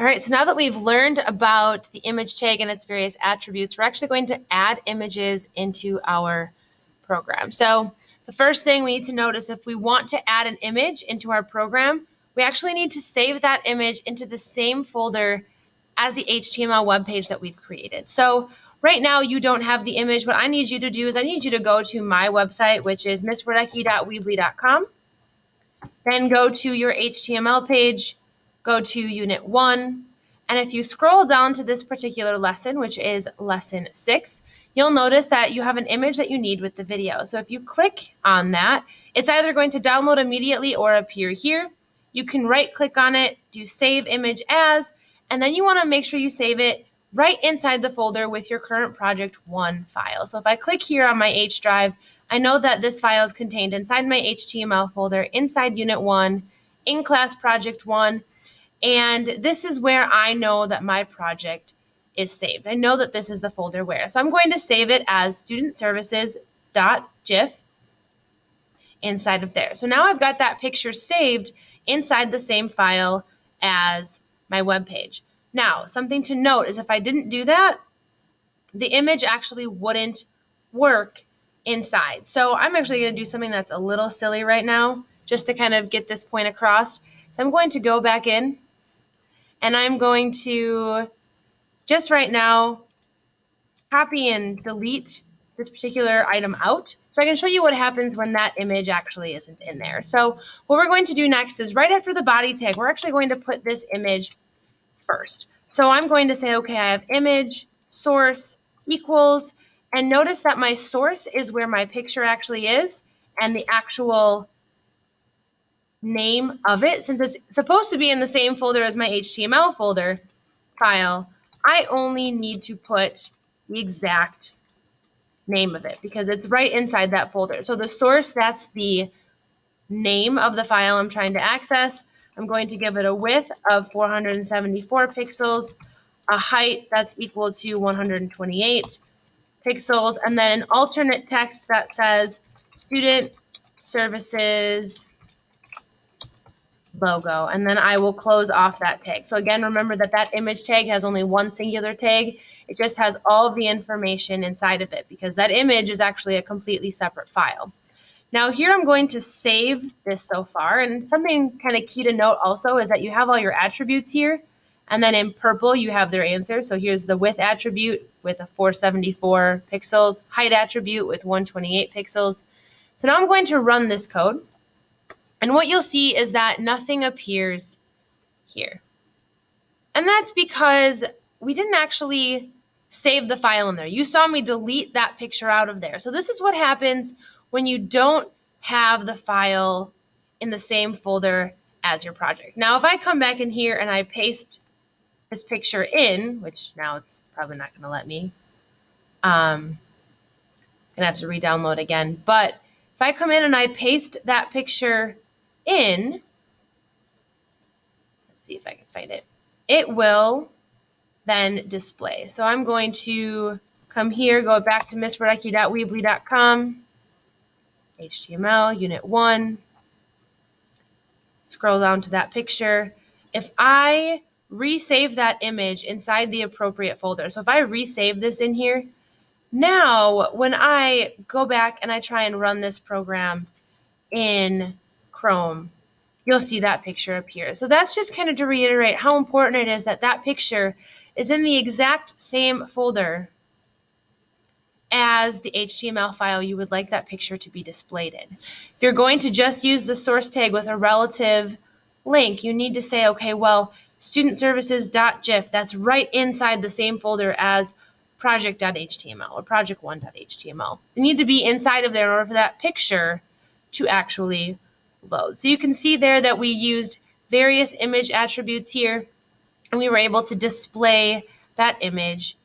All right, so now that we've learned about the image tag and its various attributes, we're actually going to add images into our program. So the first thing we need to notice if we want to add an image into our program, we actually need to save that image into the same folder as the HTML web page that we've created. So right now you don't have the image. What I need you to do is I need you to go to my website, which is misswardecki.weebly.com. Then go to your HTML page, go to Unit 1, and if you scroll down to this particular lesson, which is Lesson 6, you'll notice that you have an image that you need with the video. So if you click on that, it's either going to download immediately or appear here. You can right click on it, do Save Image As, and then you want to make sure you save it right inside the folder with your current project 1 file. So if I click here on my H drive, I know that this file is contained inside my HTML folder, inside Unit 1, in class project 1, and this is where I know that my project is saved. I know that this is the folder where. So I'm going to save it as studentservices.gif inside of there. So now I've got that picture saved inside the same file as my web page. Now, something to note is if I didn't do that, the image actually wouldn't work inside. So I'm actually going to do something that's a little silly right now just to kind of get this point across. So I'm going to go back in and I'm going to just right now copy and delete this particular item out so I can show you what happens when that image actually isn't in there. So what we're going to do next is right after the body tag, we're actually going to put this image first. So I'm going to say, okay, I have image, source, equals, and notice that my source is where my picture actually is, and the actual name of it, since it's supposed to be in the same folder as my HTML folder file, I only need to put the exact name of it because it's right inside that folder. So the source, that's the name of the file I'm trying to access. I'm going to give it a width of 474 pixels, a height that's equal to 128 pixels, and then an alternate text that says student services logo, and then I will close off that tag. So again, remember that that image tag has only one singular tag. It just has all the information inside of it because that image is actually a completely separate file. Now here I'm going to save this so far. And something kind of key to note also is that you have all your attributes here. And then in purple, you have their answer. So here's the width attribute with a 474 pixels, height attribute with 128 pixels. So now I'm going to run this code. And what you'll see is that nothing appears here. And that's because we didn't actually save the file in there. You saw me delete that picture out of there. So this is what happens when you don't have the file in the same folder as your project. Now, if I come back in here and I paste this picture in, which now it's probably not going to let me, um, gonna have to re-download again. But if I come in and I paste that picture in, let's see if I can find it, it will then display. So I'm going to come here, go back to misswardecki.weebly.com, HTML, unit one, scroll down to that picture. If I resave that image inside the appropriate folder, so if I resave this in here, now when I go back and I try and run this program in Chrome, you'll see that picture appear. So that's just kind of to reiterate how important it is that that picture is in the exact same folder as the HTML file you would like that picture to be displayed in. If you're going to just use the source tag with a relative link, you need to say, okay, well, studentservices.gif, that's right inside the same folder as project.html or project1.html. They need to be inside of there in order for that picture to actually load. So you can see there that we used various image attributes here and we were able to display that image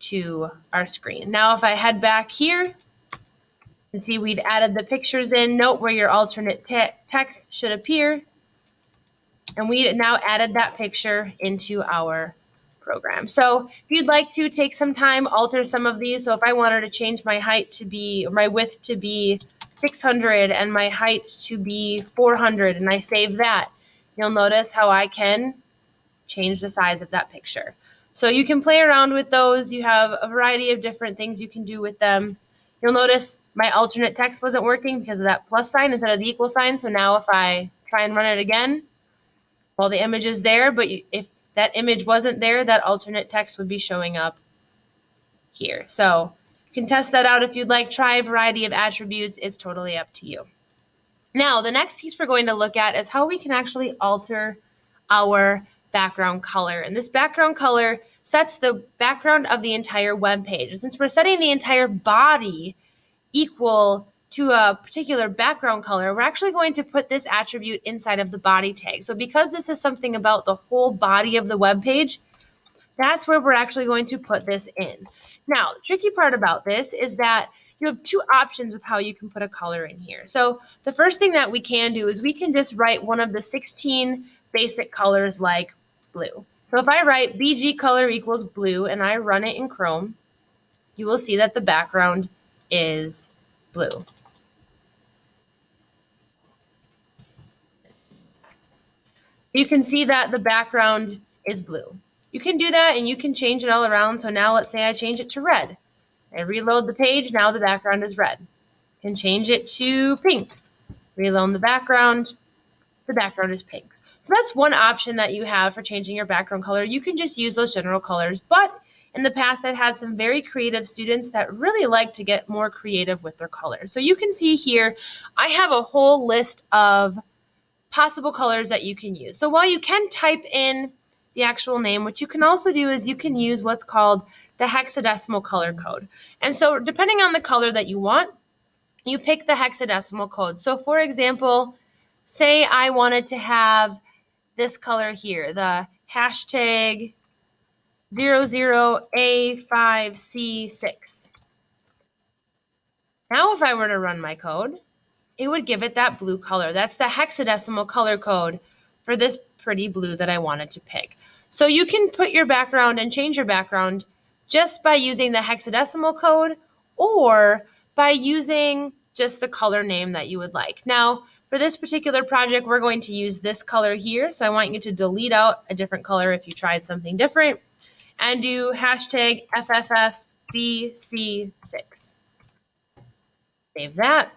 to our screen. Now, if I head back here, and see we've added the pictures in. Note where your alternate te text should appear. And we now added that picture into our program. So if you'd like to take some time, alter some of these. So if I wanted to change my height to be, my width to be 600 and my height to be 400 and I save that, you'll notice how I can change the size of that picture. So you can play around with those. You have a variety of different things you can do with them. You'll notice my alternate text wasn't working because of that plus sign instead of the equal sign. So now if I try and run it again, well, the image is there, but if that image wasn't there, that alternate text would be showing up here. So can test that out if you'd like. Try a variety of attributes. It's totally up to you. Now, the next piece we're going to look at is how we can actually alter our background color. And this background color sets the background of the entire web page. And since we're setting the entire body equal to a particular background color, we're actually going to put this attribute inside of the body tag. So because this is something about the whole body of the web page, that's where we're actually going to put this in. Now, the tricky part about this is that you have two options with how you can put a color in here. So the first thing that we can do is we can just write one of the 16 basic colors like blue. So if I write BG color equals blue and I run it in Chrome, you will see that the background is blue. you can see that the background is blue. You can do that and you can change it all around. So now let's say I change it to red. I reload the page, now the background is red. Can change it to pink. Reload the background, the background is pink. So that's one option that you have for changing your background color. You can just use those general colors, but in the past I've had some very creative students that really like to get more creative with their colors. So you can see here, I have a whole list of possible colors that you can use. So while you can type in the actual name, what you can also do is you can use what's called the hexadecimal color code. And so depending on the color that you want, you pick the hexadecimal code. So for example, say I wanted to have this color here, the hashtag 00A5C6. Now if I were to run my code, it would give it that blue color. That's the hexadecimal color code for this pretty blue that I wanted to pick. So you can put your background and change your background just by using the hexadecimal code or by using just the color name that you would like. Now, for this particular project, we're going to use this color here. So I want you to delete out a different color if you tried something different and do hashtag FFFBC6. Save that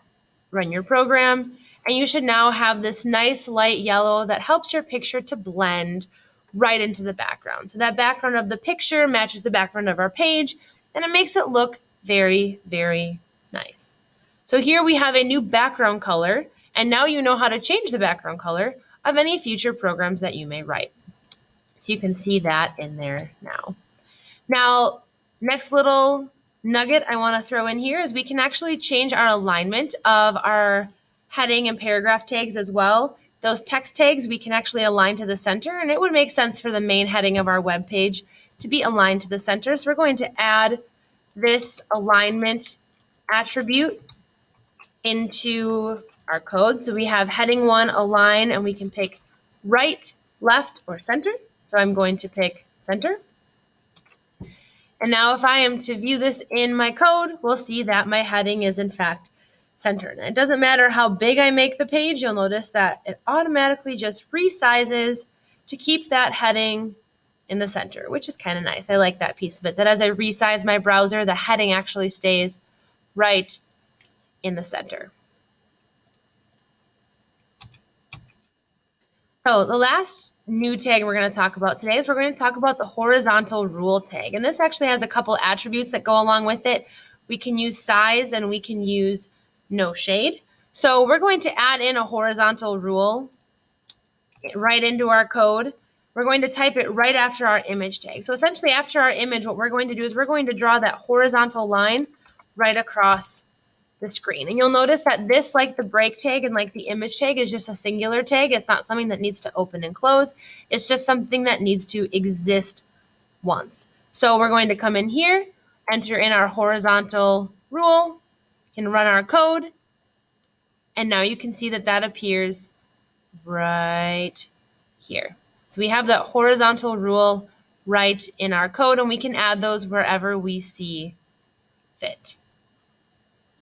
run your program, and you should now have this nice light yellow that helps your picture to blend right into the background. So that background of the picture matches the background of our page, and it makes it look very, very nice. So here we have a new background color, and now you know how to change the background color of any future programs that you may write. So you can see that in there now. Now, next little nugget I want to throw in here is we can actually change our alignment of our heading and paragraph tags as well. Those text tags we can actually align to the center, and it would make sense for the main heading of our web page to be aligned to the center. So we're going to add this alignment attribute into our code. So we have heading one align, and we can pick right, left, or center. So I'm going to pick center. And now if I am to view this in my code, we'll see that my heading is in fact centered. And it doesn't matter how big I make the page, you'll notice that it automatically just resizes to keep that heading in the center, which is kind of nice. I like that piece of it, that as I resize my browser, the heading actually stays right in the center. So the last new tag we're going to talk about today is we're going to talk about the horizontal rule tag. And this actually has a couple attributes that go along with it. We can use size and we can use no shade. So we're going to add in a horizontal rule right into our code. We're going to type it right after our image tag. So essentially after our image, what we're going to do is we're going to draw that horizontal line right across the screen. And you'll notice that this, like the break tag and like the image tag, is just a singular tag. It's not something that needs to open and close. It's just something that needs to exist once. So we're going to come in here, enter in our horizontal rule, can run our code, and now you can see that that appears right here. So we have that horizontal rule right in our code, and we can add those wherever we see fit.